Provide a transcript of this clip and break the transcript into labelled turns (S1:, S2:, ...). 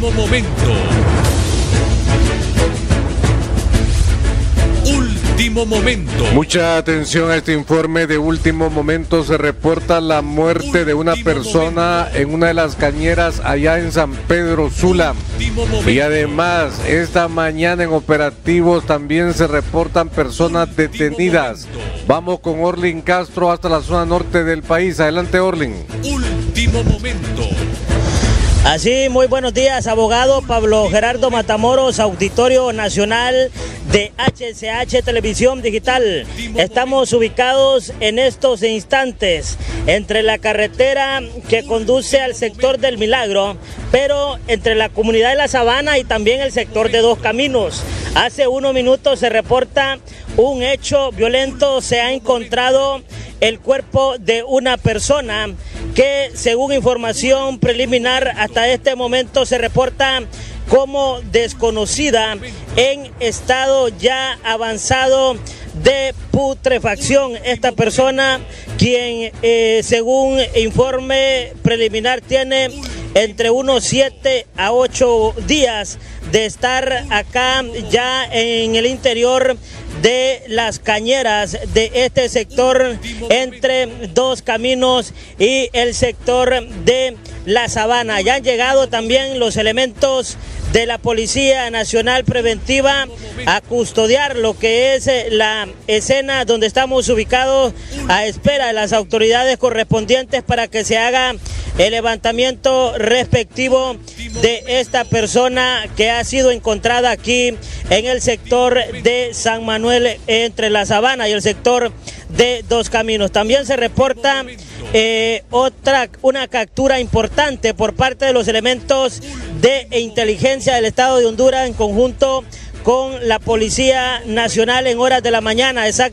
S1: Último momento. Último momento.
S2: Mucha atención a este informe de último momento. Se reporta la muerte de una persona
S1: momento.
S2: en una de las cañeras allá en San Pedro Sula. Y además, esta mañana en operativos también se reportan personas detenidas. Vamos con Orlin Castro hasta la zona norte del país. Adelante, Orlin.
S1: Último momento.
S3: Así, muy buenos días, abogado Pablo Gerardo Matamoros, Auditorio Nacional de HCH Televisión Digital. Estamos ubicados en estos instantes entre la carretera que conduce al sector del Milagro, pero entre la comunidad de la Sabana y también el sector de Dos Caminos. Hace unos minutos se reporta un hecho violento, se ha encontrado el cuerpo de una persona que según información preliminar hasta este momento se reporta como desconocida en estado ya avanzado de putrefacción. Esta persona, quien eh, según informe preliminar tiene entre unos 7 a 8 días de estar acá ya en el interior de las cañeras de este sector entre dos caminos y el sector de la sabana. Ya han llegado también los elementos de la Policía Nacional Preventiva a custodiar lo que es eh, la escena donde estamos ubicados a espera de las autoridades correspondientes para que se haga el levantamiento respectivo de esta persona que ha sido encontrada aquí en el sector de San Manuel entre la Sabana y el sector de Dos Caminos. También se reporta eh, otra una captura importante por parte de los elementos de inteligencia del Estado de Honduras en conjunto con la Policía Nacional en horas de la mañana.